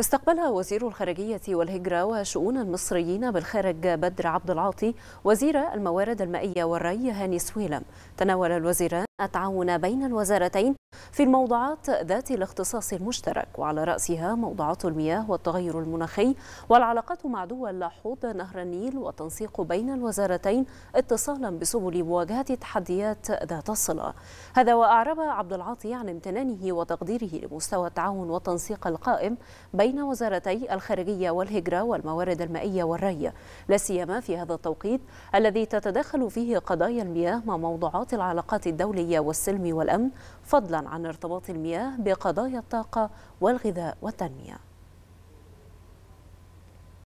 استقبل وزير الخارجية والهجرة وشؤون المصريين بالخارج بدر عبد العاطي وزير الموارد المائية والري هاني سويلم. تناول الوزيران التعاون بين الوزارتين في الموضوعات ذات الاختصاص المشترك وعلى رأسها موضوعات المياه والتغير المناخي والعلاقات مع دول حوض نهر النيل وتنسيق بين الوزارتين اتصالا بسبل مواجهة تحديات ذات الصلة. هذا وأعرب عبد العاطي عن امتنانه وتقديره لمستوى التعاون والتنسيق القائم بين وزارتي الخارجية والهجرة والموارد المائية والري. لا سيما في هذا التوقيت الذي تتداخل فيه قضايا المياه مع موضوعات العلاقات الدولية والسلم والأمن فضلا عن ارتباط المياه بقضايا الطاقة والغذاء والتنمية.